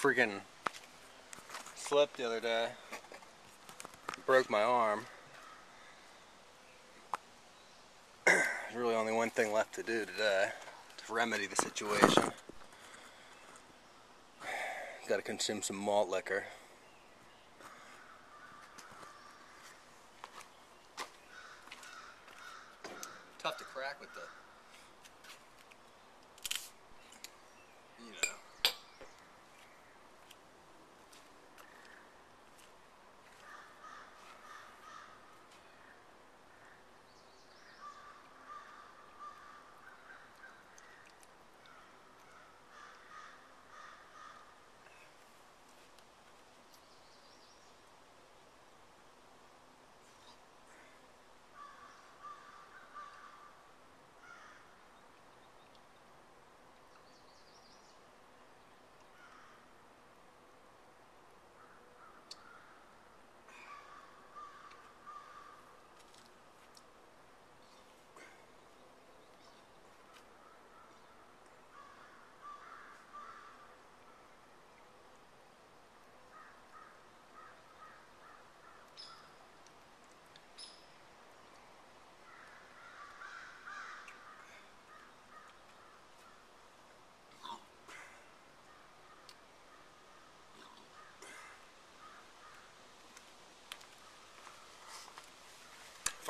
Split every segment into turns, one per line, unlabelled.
freaking slipped the other day. Broke my arm. There's really only one thing left to do today to remedy the situation. Got to consume some malt liquor. Tough to crack with the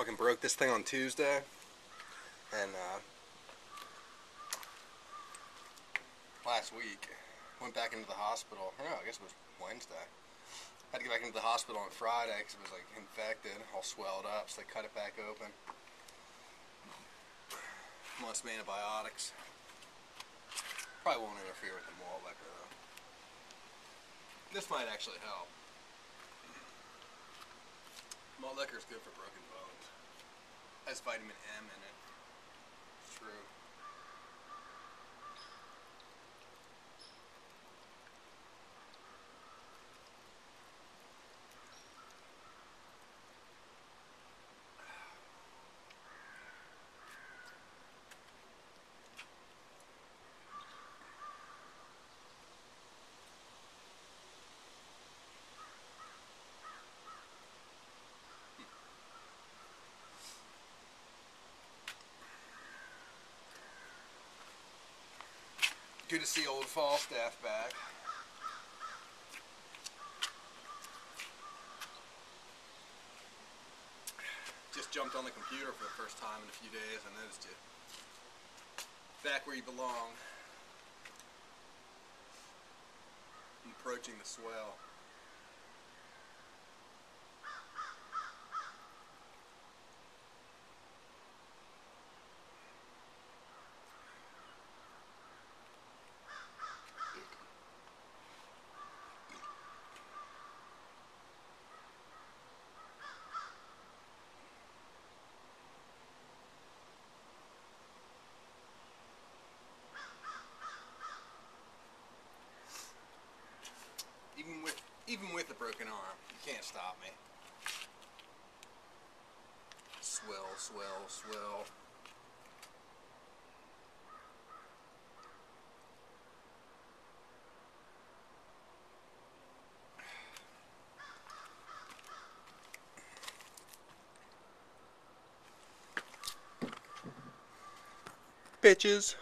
Fucking broke this thing on Tuesday. And uh, last week, went back into the hospital. No, I guess it was Wednesday. Had to get back into the hospital on Friday because it was like infected, all swelled up, so they cut it back open. Must be antibiotics. Probably won't interfere with the malt liquor though. This might actually help. Malt liquor is good for broken bones. Has vitamin M in it. It's true. Good to see old Falstaff back. Just jumped on the computer for the first time in a few days. I noticed you. Back where you belong. Approaching the swell. Even with even with a broken arm, you can't stop me. Swell, swell, swell. Bitches.